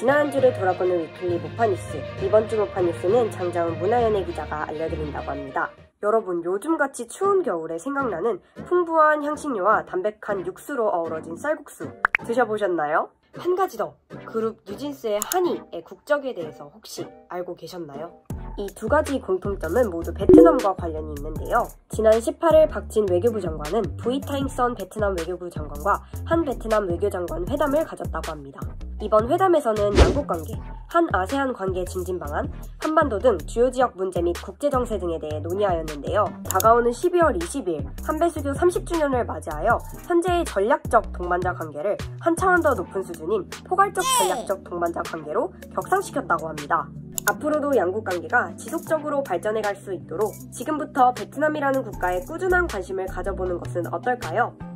지난 한 주를 돌아보는 위클리 모파뉴스. 이번 주 모파뉴스는 장자훈 문화연예 기자가 알려드린다고 합니다. 여러분 요즘같이 추운 겨울에 생각나는 풍부한 향신료와 담백한 육수로 어우러진 쌀국수 드셔보셨나요? 한 가지 더 그룹 뉴진스의 한이의 국적에 대해서 혹시 알고 계셨나요? 이 두 가지 공통점은 모두 베트남과 관련이 있는데요. 지난 18일 박진 외교부 장관은 부이타잉선 베트남 외교부 장관과 한 베트남 외교장관 회담을 가졌다고 합니다. 이번 회담에서는 양국 관계, 한 아세안 관계 증진 방안, 한반도 등 주요 지역 문제 및 국제 정세 등에 대해 논의하였는데요. 다가오는 12월 20일 한배수교 30주년을 맞이하여 현재의 전략적 동반자 관계를 한 차원 더 높은 수준인 포괄적 전략적 동반자 관계로 격상시켰다고 합니다. 앞으로도 양국 관계가 지속적으로 발전해 갈 수 있도록 지금부터 베트남이라는 국가에 꾸준한 관심을 가져보는 것은 어떨까요?